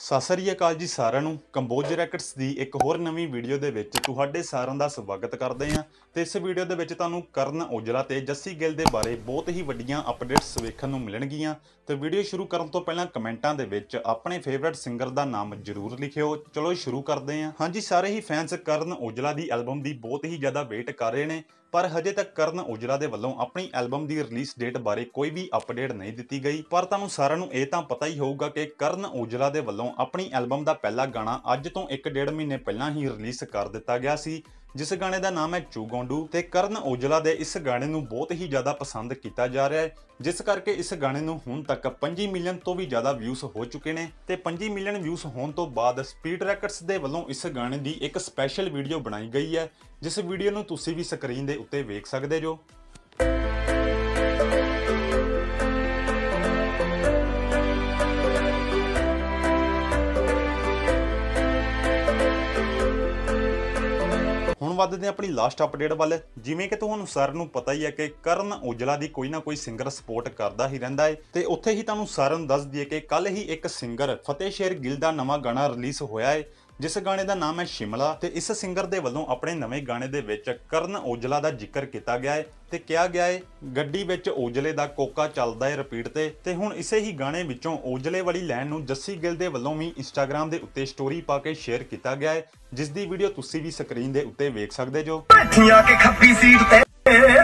ਸਤਿ ਸ੍ਰੀ ਅਕਾਲ ਜੀ ਸਾਰਿਆਂ ਨੂੰ। ਕੰਬੋਜ ਰੈਕਟਸ ਦੀ ਇੱਕ ਹੋਰ ਨਵੀਂ ਵੀਡੀਓ ਦੇ ਵਿੱਚ ਤੁਹਾਡੇ ਸਾਰਿਆਂ ਦਾ ਸਵਾਗਤ ਕਰਦੇ ਹਾਂ। ਤੇ ਇਸ ਵੀਡੀਓ ਦੇ ਵਿੱਚ ਤੁਹਾਨੂੰ ਕਰਨ ਔਜਲਾ ਤੇ ਜੱਸੀ ਗਿੱਲ ਦੇ ਬਾਰੇ ਬਹੁਤ ਹੀ ਵੱਡੀਆਂ ਅਪਡੇਟਸ ਵੇਖਣ ਨੂੰ ਮਿਲਣਗੀਆਂ। ਤੇ ਵੀਡੀਓ ਸ਼ੁਰੂ ਕਰਨ ਤੋਂ ਪਹਿਲਾਂ ਕਮੈਂਟਾਂ ਦੇ ਵਿੱਚ ਆਪਣੇ ਫੇਵਰਿਟ ਸਿੰਗਰ ਦਾ ਨਾਮ ਜ਼ਰੂਰ ਲਿਖਿਓ। ਚਲੋ ਸ਼ੁਰੂ ਕਰਦੇ ਹਾਂ। ਹਾਂਜੀ, ਸਾਰੇ ਹੀ ਫੈਨਸ ਕਰਨ ਔਜਲਾ ਦੀ ਐਲਬਮ ਦੀ ਬਹੁਤ ਹੀ ਜ਼ਿਆਦਾ ਵੇਟ ਕਰ ਰਹੇ ਨੇ। ਪਰ ਹਜੇ ਤੱਕ ਕਰਨ ਔਜਲਾ ਦੇ ਵੱਲੋਂ ਆਪਣੀ ਐਲਬਮ ਦੀ ਰਿਲੀਜ਼ ਡੇਟ ਬਾਰੇ ਕੋਈ ਵੀ ਅਪਡੇਟ ਨਹੀਂ ਦਿੱਤੀ ਗਈ। ਪਰ ਤੁਹਾਨੂੰ ਸਾਰਿਆਂ ਨੂੰ ਇਹ ਤਾਂ ਪਤਾ ਹੀ ਹੋਊਗਾ ਕਿ ਕਰਨ ਔਜਲਾ ਦੇ ਵੱਲੋਂ ਆਪਣੀ ਐਲਬਮ ਦਾ ਪਹਿਲਾ ਗਾਣਾ ਅੱਜ ਤੋਂ 1.5 ਮਹੀਨੇ ਪਹਿਲਾਂ ਹੀ ਰਿਲੀਜ਼ ਕਰ ਦਿੱਤਾ ਗਿਆ ਸੀ। ਜਿਸ ਗਾਣੇ ਦਾ ਨਾਮ ਹੈ ਚੂਗੋਂਡੂ ਤੇ ਕਰਨ ਔਜਲਾ ਦੇ ਇਸ ਗਾਣੇ ਨੂੰ ਬਹੁਤ ਹੀ ਜ਼ਿਆਦਾ ਪਸੰਦ ਕੀਤਾ ਜਾ ਰਿਹਾ ਹੈ, ਜਿਸ ਕਰਕੇ ਇਸ ਗਾਣੇ ਨੂੰ ਹੁਣ ਤੱਕ 5 ਮਿਲੀਅਨ ਤੋਂ ਵੀ ਜ਼ਿਆਦਾ ਵਿਊਜ਼ ਹੋ ਚੁੱਕੇ ਨੇ ਤੇ 5 ਮਿਲੀਅਨ ਵਿਊਜ਼ ਹੋਣ ਤੋਂ ਬਾਅਦ ਸਪੀਡ ਰੈਕਟਸ ਦੇ ਵੱਲੋਂ ਇਸ ਗਾਣੇ ਦੀ ਇੱਕ ਸਪੈਸ਼ਲ ਵੀਡੀਓ ਬਣਾਈ ਗਈ ਹੈ, ਜਿਸ ਵੀਡੀਓ ਨੂੰ ਤੁਸੀਂ ਵੀ ਸਕਰੀਨ ਦੇ ਉੱਤੇ ਵੇਖ ਸਕਦੇ ਜੋ ਹੁਣ ਵੱਧਦੇ ਹਾਂ ਆਪਣੀ ਲਾਸਟ ਅਪਡੇਟ ਵੱਲ। ਜਿਵੇਂ ਕਿ ਤੁਹਾਨੂੰ ਸਾਰਿਆਂ ਨੂੰ ਪਤਾ ਹੀ ਹੈ ਕਿ ਕਰਨ ਔਜਲਾ ਦੀ ਕੋਈ ਨਾ ਕੋਈ ਸਿੰਗਰ ਸਪੋਰਟ ਕਰਦਾ ਹੀ ਰਹਿੰਦਾ ਹੈ। ਤੇ ਉੱਥੇ ਹੀ ਤੁਹਾਨੂੰ ਸਾਰਿਆਂ ਨੂੰ ਦੱਸ ਦਈਏ ਕਿ ਕੱਲ ਹੀ ਇੱਕ ਸਿੰਗਰ ਫਤਿਹ ਸ਼ੇਰ ਗਿੱਲ ਦਾ ਨਵਾਂ ਗਾਣਾ ਰਿਲੀਜ਼ ਹੋਇਆ ਹੈ। ਜਿਸ ਗਾਣੇ ਦਾ ਨਾਮ ਹੈ ਸ਼ਿਮਲਾ ਤੇ ਇਸ ਸਿੰਗਰ ਦੇ ਵੱਲੋਂ ਆਪਣੇ ਨਵੇਂ ਗਾਣੇ ਦੇ ਵਿੱਚ ਕਰਨ ਔਜਲਾ ਦਾ ਜ਼ਿਕਰ ਕੀਤਾ ਗਿਆ ਹੈ ਤੇ ਕਿਹਾ ਗਿਆ ਹੈ ਗੱਡੀ ਵਿੱਚ ਔਜਲੇ ਦਾ ਕੋਕਾ ਚੱਲਦਾ ਹੈ ਰਿਪੀਟ ਤੇ ਤੇ ਹੁਣ ਇਸੇ ਹੀ ਗਾਣੇ ਵਿੱਚੋਂ ਔਜਲੇ ਵਾਲੀ ਲਾਈਨ ਨੂੰ ਜੱਸੀ ਗਿੱਲ ਦੇ ਵੱਲੋਂ ਵੀ ਇੰਸਟਾਗ੍ਰam ਦੇ ਉੱਤੇ ਸਟੋਰੀ ਪਾ ਕੇ ਸ਼ੇਅਰ ਕੀਤਾ ਗਿਆ ਹੈ ਜਿਸ ਦੀ ਵੀਡੀਓ ਤੁਸੀਂ ਵੀ ਸਕਰੀਨ ਦੇ ਉੱਤੇ ਵੇਖ ਸਕਦੇ ਜੋ। ਬੈਠੀਆਂ ਕਿ ਖੱਬੀ ਸੀਟ ਤੇ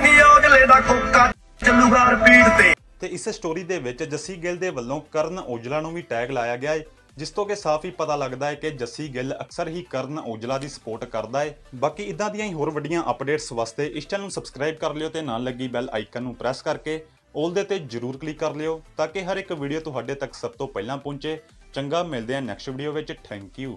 ਨੀ ਔਜਲੇ ਦਾ ਕੋਕਾ ਚੱਲੂਗਾ ਰਿਪੀਟ ਤੇ। ਤੇ ਇਸ ਸਟੋਰੀ ਦੇ ਵਿੱਚ ਜੱਸੀ ਗਿੱਲ ਦੇ ਵੱਲੋਂ ਕਰਨ ਔਜਲਾ ਨੂੰ ਵੀ ਟੈਗ ਲਾਇਆ ਗਿਆ ਹੈ ਜਿਸ ਤੋਂ ਕਿ ਸਾਫ਼ ਹੀ ਪਤਾ ਲੱਗਦਾ ਹੈ ਕਿ ਜੱਸੀ ਗਿੱਲ ਅਕਸਰ ਹੀ ਕਰਨ ਔਜਲਾ ਦੀ ਸਪੋਰਟ ਕਰਦਾ ਹੈ। ਬਾਕੀ ਇਦਾਂ ਦੀਆਂ ਹੀ ਹੋਰ ਵੱਡੀਆਂ ਅਪਡੇਟਸ ਵਾਸਤੇ ਇਸ ਚੈਨਲ ਨੂੰ ਸਬਸਕ੍ਰਾਈਬ ਕਰ ਲਿਓ ਤੇ ਨਾਲ ਲੱਗੀ ਬੈਲ ਆਈਕਨ ਨੂੰ ਪ੍ਰੈਸ ਕਰਕੇ 올 ਦੇ ਤੇ ਜਰੂਰ ਕਲਿੱਕ ਕਰ ਲਿਓ ਤਾਂ ਕਿ ਹਰ ਇੱਕ ਵੀਡੀਓ ਤੁਹਾਡੇ ਤੱਕ ਸਭ ਤੋਂ ਪਹਿਲਾਂ ਪਹੁੰਚੇ। ਚੰਗਾ, ਮਿਲਦੇ ਹਾਂ ਨੈਕਸਟ ਵੀਡੀਓ ਵਿੱਚ। Thank you